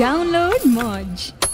Download Modge.